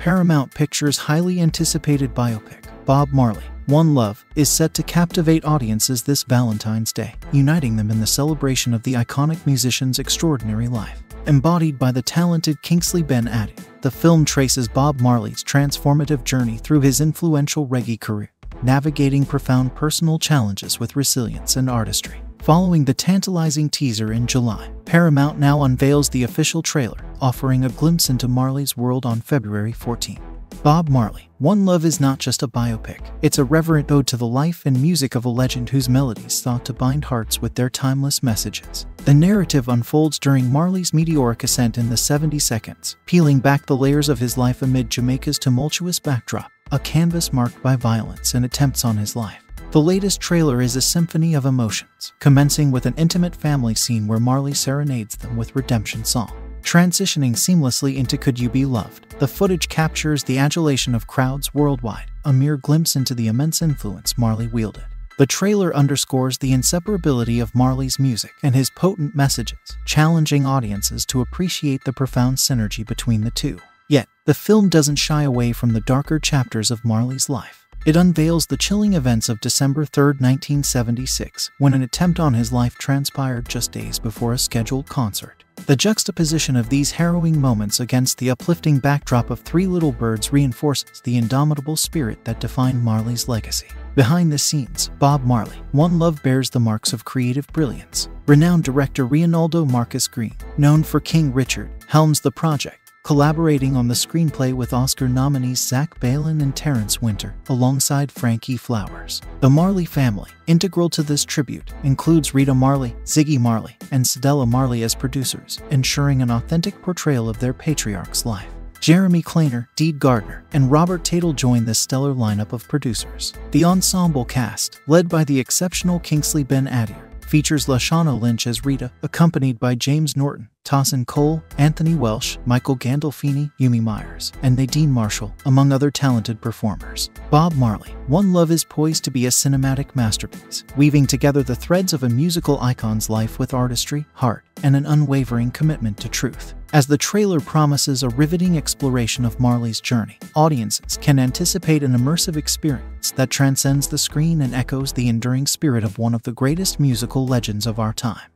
Paramount Pictures' highly anticipated biopic, Bob Marley, One Love, is set to captivate audiences this Valentine's Day, uniting them in the celebration of the iconic musician's extraordinary life. Embodied by the talented Kingsley Ben-Adir, the film traces Bob Marley's transformative journey through his influential reggae career, navigating profound personal challenges with resilience and artistry. Following the tantalizing teaser in July, Paramount now unveils the official trailer, offering a glimpse into Marley's world on February 14. Bob Marley, One Love is not just a biopic, it's a reverent ode to the life and music of a legend whose melodies thought to bind hearts with their timeless messages. The narrative unfolds during Marley's meteoric ascent in the 70 seconds, peeling back the layers of his life amid Jamaica's tumultuous backdrop, a canvas marked by violence and attempts on his life. The latest trailer is a symphony of emotions, commencing with an intimate family scene where Marley serenades them with redemption song. Transitioning seamlessly into Could You Be Loved, the footage captures the adulation of crowds worldwide, a mere glimpse into the immense influence Marley wielded. The trailer underscores the inseparability of Marley's music and his potent messages, challenging audiences to appreciate the profound synergy between the two. Yet, the film doesn't shy away from the darker chapters of Marley's life. It unveils the chilling events of December 3, 1976, when an attempt on his life transpired just days before a scheduled concert. The juxtaposition of these harrowing moments against the uplifting backdrop of Three Little Birds reinforces the indomitable spirit that defined Marley's legacy. Behind the scenes, Bob Marley, One Love bears the marks of creative brilliance. Renowned director Reinaldo Marcus Green, known for King Richard, helms the project collaborating on the screenplay with Oscar nominees Zach Baylin and Terrence Winter, alongside Frankie Flowers. The Marley family, integral to this tribute, includes Rita Marley, Ziggy Marley, and Cedella Marley as producers, ensuring an authentic portrayal of their patriarch's life. Jeremy Kleiner, Dede Gardner, and Robert Teitel join this stellar lineup of producers. The ensemble cast, led by the exceptional Kingsley Ben-Adir, features Lashana Lynch as Rita, accompanied by James Norton, Tosin Cole, Anthony Welsh, Michael Gandolfini, Umi Myers, and Nadine Marshall, among other talented performers. Bob Marley, One Love is poised to be a cinematic masterpiece, weaving together the threads of a musical icon's life with artistry, heart, and an unwavering commitment to truth. As the trailer promises a riveting exploration of Marley's journey, audiences can anticipate an immersive experience that transcends the screen and echoes the enduring spirit of one of the greatest musical legends of our time.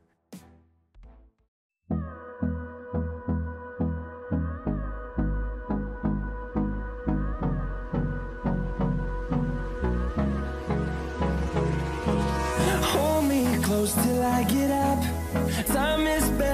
Till I get up. Time is side.